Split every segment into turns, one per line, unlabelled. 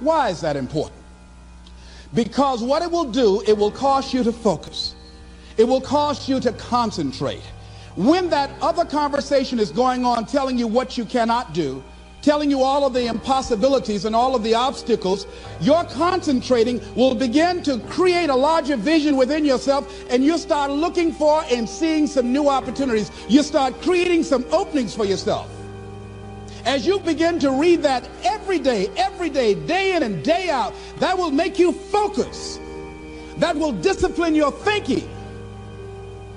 Why is that important? Because what it will do, it will cause you to focus. It will cause you to concentrate. When that other conversation is going on telling you what you cannot do, telling you all of the impossibilities and all of the obstacles, your concentrating will begin to create a larger vision within yourself and you'll start looking for and seeing some new opportunities. You start creating some openings for yourself. As you begin to read that every day, every day, day in and day out, that will make you focus. That will discipline your thinking.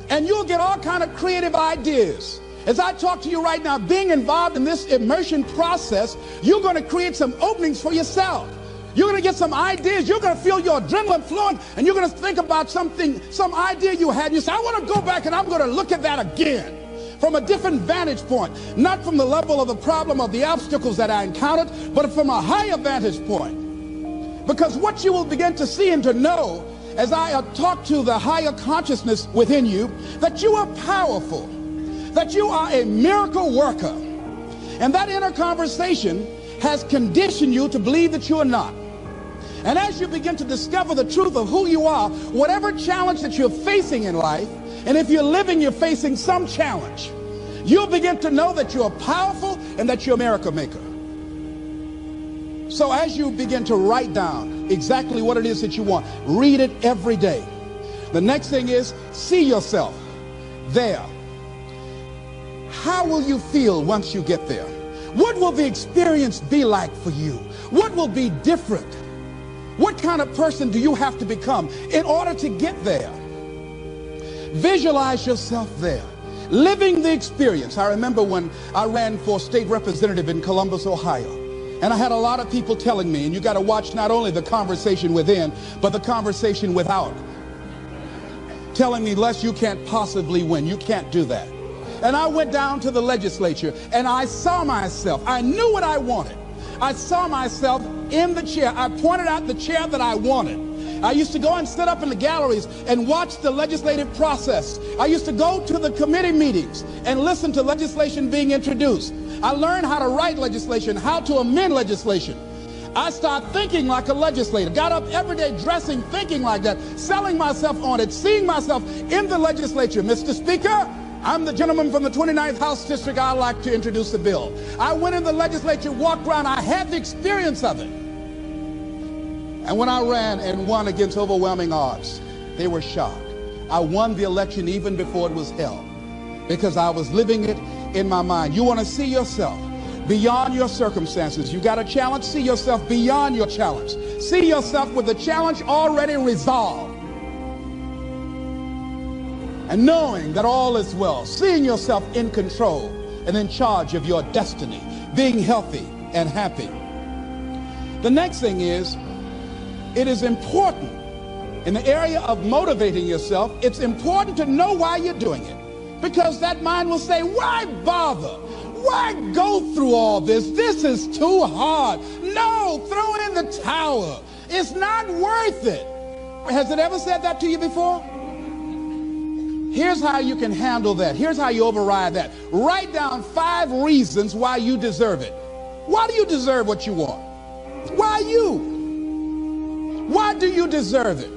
And you'll get all kind of creative ideas. As I talk to you right now, being involved in this immersion process, you're going to create some openings for yourself. You're going to get some ideas. You're going to feel your adrenaline flowing, and you're going to think about something, some idea you had. You say, I want to go back and I'm going to look at that again from a different vantage point, not from the level of the problem of the obstacles that I encountered, but from a higher vantage point. Because what you will begin to see and to know as I talk to the higher consciousness within you, that you are powerful that you are a miracle worker. And that inner conversation has conditioned you to believe that you are not. And as you begin to discover the truth of who you are, whatever challenge that you're facing in life, and if you're living, you're facing some challenge, you'll begin to know that you're powerful and that you're a miracle maker. So as you begin to write down exactly what it is that you want, read it every day. The next thing is see yourself there how will you feel once you get there? What will the experience be like for you? What will be different? What kind of person do you have to become in order to get there? Visualize yourself there, living the experience. I remember when I ran for state representative in Columbus, Ohio. And I had a lot of people telling me, and you got to watch not only the conversation within, but the conversation without. Telling me, Les, you can't possibly win. You can't do that. And I went down to the legislature and I saw myself. I knew what I wanted. I saw myself in the chair. I pointed out the chair that I wanted. I used to go and sit up in the galleries and watch the legislative process. I used to go to the committee meetings and listen to legislation being introduced. I learned how to write legislation, how to amend legislation. I started thinking like a legislator, got up every day dressing, thinking like that, selling myself on it, seeing myself in the legislature. Mr. Speaker, I'm the gentleman from the 29th House District. I'd like to introduce the bill. I went in the legislature, walked around. I had the experience of it. And when I ran and won against overwhelming odds, they were shocked. I won the election even before it was held because I was living it in my mind. You want to see yourself beyond your circumstances. You got a challenge, see yourself beyond your challenge. See yourself with the challenge already resolved and knowing that all is well, seeing yourself in control and in charge of your destiny, being healthy and happy. The next thing is, it is important in the area of motivating yourself, it's important to know why you're doing it. Because that mind will say, why bother? Why go through all this? This is too hard. No, throw in the towel. It's not worth it. Has it ever said that to you before? Here's how you can handle that. Here's how you override that. Write down five reasons why you deserve it. Why do you deserve what you want? Why you? Why do you deserve it?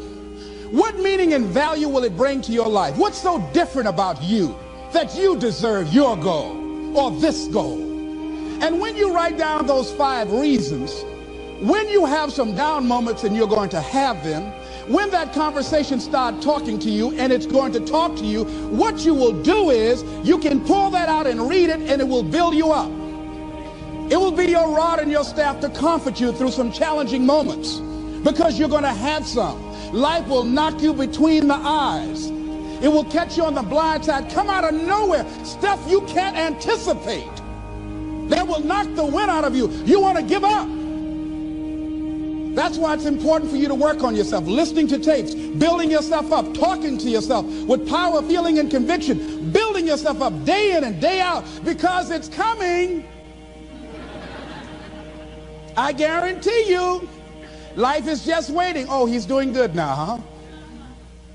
What meaning and value will it bring to your life? What's so different about you that you deserve your goal or this goal? And when you write down those five reasons, when you have some down moments and you're going to have them, when that conversation starts talking to you and it's going to talk to you, what you will do is you can pull that out and read it and it will build you up. It will be your rod and your staff to comfort you through some challenging moments because you're going to have some. Life will knock you between the eyes. It will catch you on the blind side, come out of nowhere, stuff you can't anticipate. That will knock the wind out of you. You want to give up. That's why it's important for you to work on yourself, listening to tapes, building yourself up, talking to yourself with power, feeling, and conviction, building yourself up day in and day out because it's coming. I guarantee you, life is just waiting. Oh, he's doing good now, huh?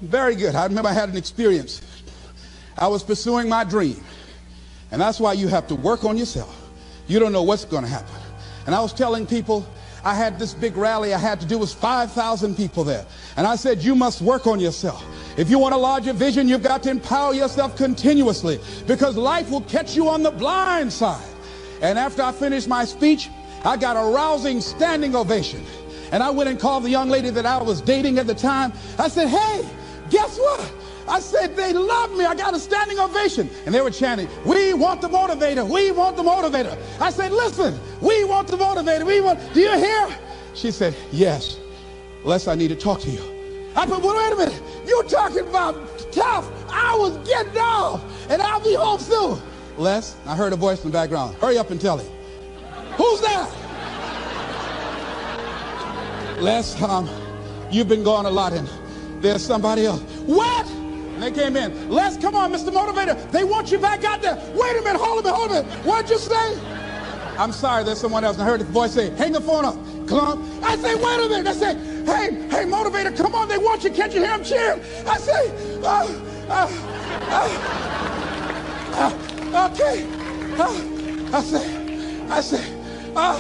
Very good. I remember I had an experience. I was pursuing my dream. And that's why you have to work on yourself. You don't know what's going to happen. And I was telling people, I had this big rally I had to do was 5,000 people there. And I said, you must work on yourself. If you want a larger vision, you've got to empower yourself continuously because life will catch you on the blind side. And after I finished my speech, I got a rousing standing ovation. And I went and called the young lady that I was dating at the time. I said, hey, guess what? I said, they love me. I got a standing ovation. And they were chanting, we want the motivator. We want the motivator. I said, listen, we want the motivator. We want, do you hear? She said, yes. Les, I need to talk to you. I said, well, wait a minute. You're talking about tough. I was getting off. And I'll be home soon. Les, I heard a voice in the background. Hurry up and tell him. Who's that? Les, um, you've been gone a lot and there's somebody else. What? And they came in. Les, come on, Mr. Motivator. They want you back out there. Wait a minute, hold a minute, hold a minute. What'd you say? I'm sorry, there's someone else. I heard the voice say, hang the phone up. Clump. I say, wait a minute. I say, hey, hey, motivator, come on. They want you. Can't you hear them cheering? I say, uh, uh, uh, uh okay. Uh, I say, I say, uh,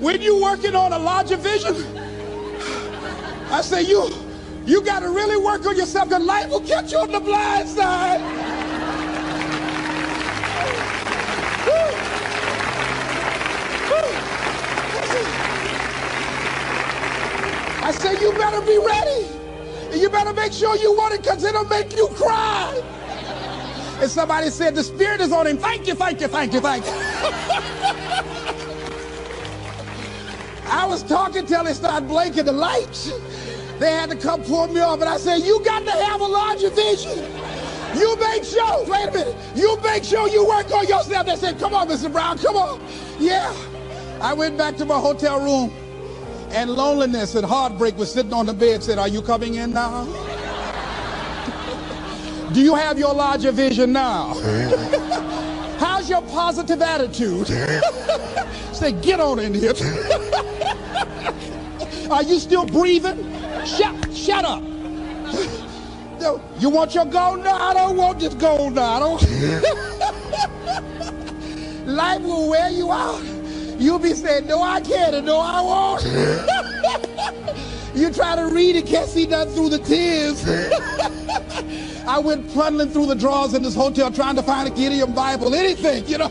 when you working on a larger vision, I say, you, you got to really work on yourself because life will catch you on the blind side. I say you better be ready. You better make sure you want it because it'll make you cry. And somebody said the spirit is on him. Thank you, thank you, thank you, thank you. I was talking till they started blinking the lights. They had to come pull me off, and I said, you got to have a larger vision. You make sure, wait a minute, you make sure you work on yourself. They said, come on, Mr. Brown, come on. Yeah. I went back to my hotel room, and loneliness and heartbreak was sitting on the bed, said, are you coming in now? Do you have your larger vision now? How's your positive attitude? Say, get on in here. Are you still breathing? Shut, shut up. You want your gold? No, I don't want this gold now. Life will wear you out. You'll be saying, no, I can't, and no, I won't. you try to read it, can't see nothing through the tears. I went plundering through the drawers in this hotel trying to find a Gideon Bible, anything, you know.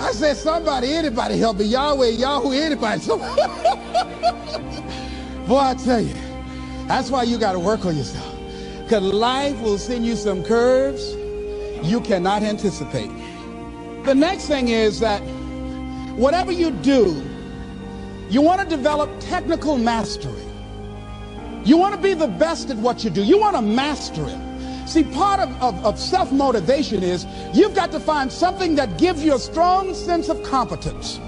I said, somebody, anybody help me. Yahweh, Yahoo, anybody. Boy, I tell you, that's why you got to work on yourself. Because life will send you some curves you cannot anticipate. The next thing is that whatever you do, you want to develop technical mastery. You want to be the best at what you do. You want to master it. See, part of, of, of self-motivation is you've got to find something that gives you a strong sense of competence.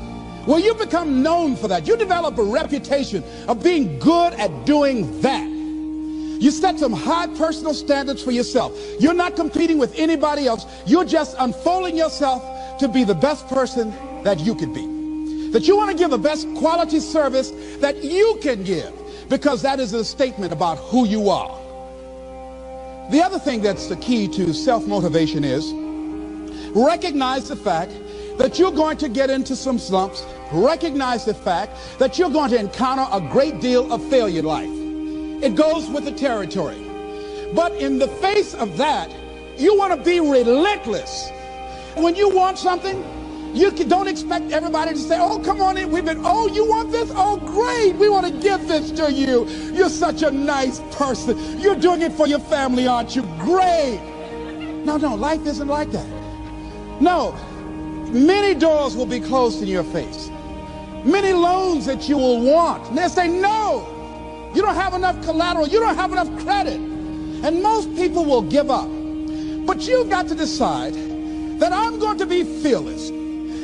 Well, you become known for that. You develop a reputation of being good at doing that. You set some high personal standards for yourself. You're not competing with anybody else. You're just unfolding yourself to be the best person that you could be. That you want to give the best quality service that you can give because that is a statement about who you are. The other thing that's the key to self-motivation is recognize the fact that you're going to get into some slumps recognize the fact that you're going to encounter a great deal of failure in life. It goes with the territory. But in the face of that, you want to be relentless. When you want something, you don't expect everybody to say, oh, come on in. We've been, oh, you want this? Oh, great. We want to give this to you. You're such a nice person. You're doing it for your family, aren't you? Great. No, no, life isn't like that. No, many doors will be closed in your face many loans that you will want. And they say, no, you don't have enough collateral. You don't have enough credit. And most people will give up. But you've got to decide that I'm going to be fearless.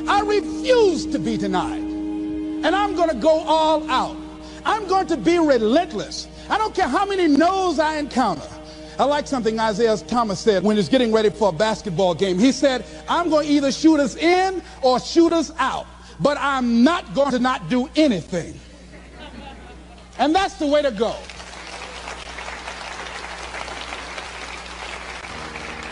I refuse to be denied. And I'm going to go all out. I'm going to be relentless. I don't care how many no's I encounter. I like something Isiah Thomas said when he's getting ready for a basketball game. He said, I'm going to either shoot us in or shoot us out but I'm not going to not do anything. And that's the way to go.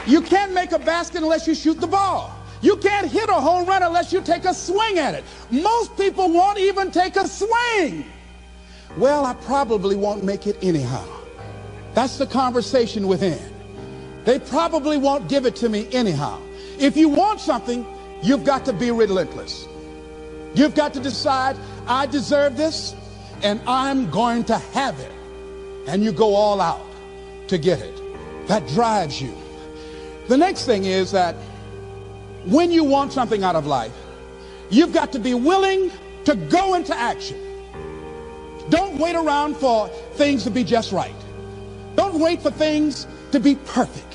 You can't make a basket unless you shoot the ball. You can't hit a home run unless you take a swing at it. Most people won't even take a swing. Well, I probably won't make it anyhow. That's the conversation within. They probably won't give it to me anyhow. If you want something, you've got to be relentless. You've got to decide, I deserve this, and I'm going to have it. And you go all out to get it. That drives you. The next thing is that when you want something out of life, you've got to be willing to go into action. Don't wait around for things to be just right. Don't wait for things to be perfect.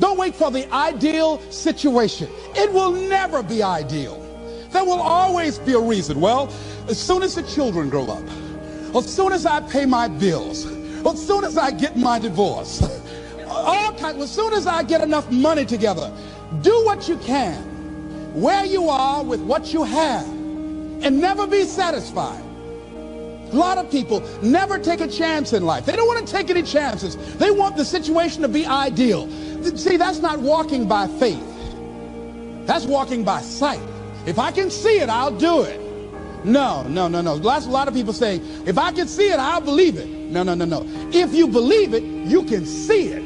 Don't wait for the ideal situation. It will never be ideal. There will always be a reason. Well, as soon as the children grow up, as soon as I pay my bills, as soon as I get my divorce, all kinds, as soon as I get enough money together, do what you can where you are with what you have and never be satisfied. A lot of people never take a chance in life. They don't want to take any chances. They want the situation to be ideal. See, that's not walking by faith. That's walking by sight. If I can see it, I'll do it. No, no, no, no. That's a lot of people say, if I can see it, I'll believe it. No, no, no, no. If you believe it, you can see it.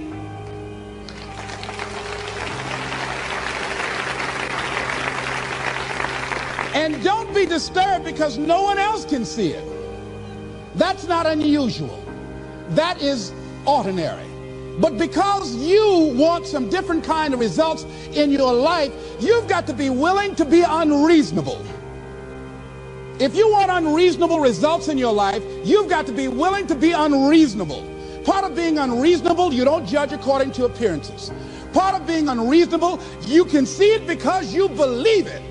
And don't be disturbed because no one else can see it. That's not unusual. That is ordinary. But because you want some different kind of results in your life, you've got to be willing to be unreasonable. If you want unreasonable results in your life, you've got to be willing to be unreasonable. Part of being unreasonable, you don't judge according to appearances. Part of being unreasonable, you can see it because you believe it.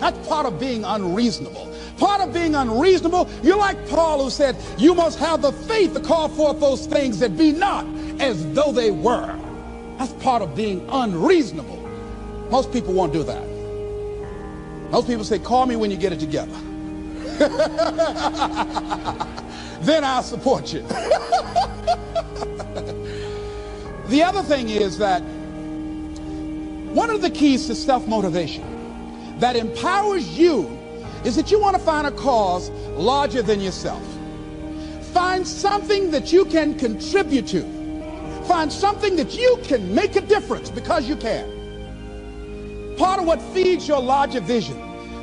That's part of being unreasonable. Part of being unreasonable, you're like Paul who said, you must have the faith to call forth those things that be not as though they were. That's part of being unreasonable. Most people won't do that. Most people say, call me when you get it together. then I'll support you. the other thing is that one of the keys to self-motivation that empowers you is that you want to find a cause larger than yourself. Find something that you can contribute to. Find something that you can make a difference because you can. Part of what feeds your larger vision,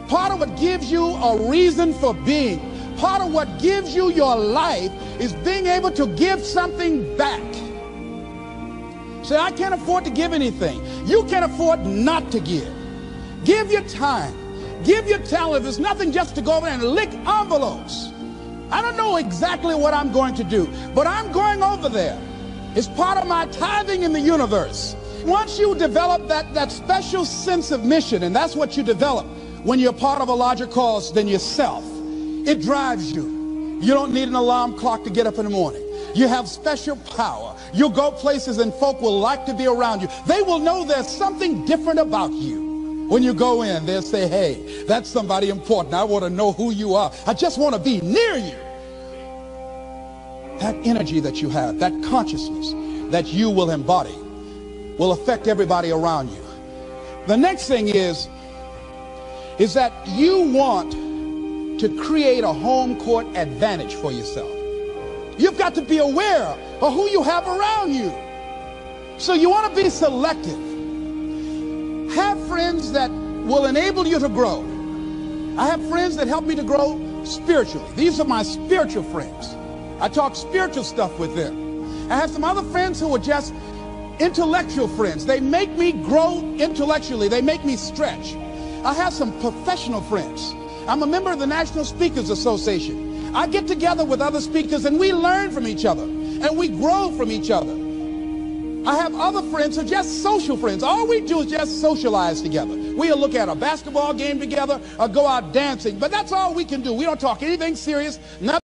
part of what gives you a reason for being, part of what gives you your life is being able to give something back. Say, I can't afford to give anything. You can't afford not to give. Give your time. Give your talent. It's nothing just to go over and lick envelopes. I don't know exactly what I'm going to do, but I'm going over there. It's part of my tithing in the universe. Once you develop that, that special sense of mission, and that's what you develop when you're part of a larger cause than yourself, it drives you. You don't need an alarm clock to get up in the morning. You have special power. You'll go places and folk will like to be around you. They will know there's something different about you. When you go in, they'll say, hey, that's somebody important. I want to know who you are. I just want to be near you. That energy that you have, that consciousness that you will embody will affect everybody around you. The next thing is, is that you want to create a home court advantage for yourself. You've got to be aware of who you have around you. So you want to be selective. Have friends that will enable you to grow. I have friends that help me to grow spiritually. These are my spiritual friends. I talk spiritual stuff with them. I have some other friends who are just intellectual friends. They make me grow intellectually. They make me stretch. I have some professional friends. I'm a member of the National Speakers Association. I get together with other speakers and we learn from each other and we grow from each other. I have other friends who are just social friends. All we do is just socialize together. We'll look at a basketball game together or go out dancing, but that's all we can do. We don't talk anything serious. Nothing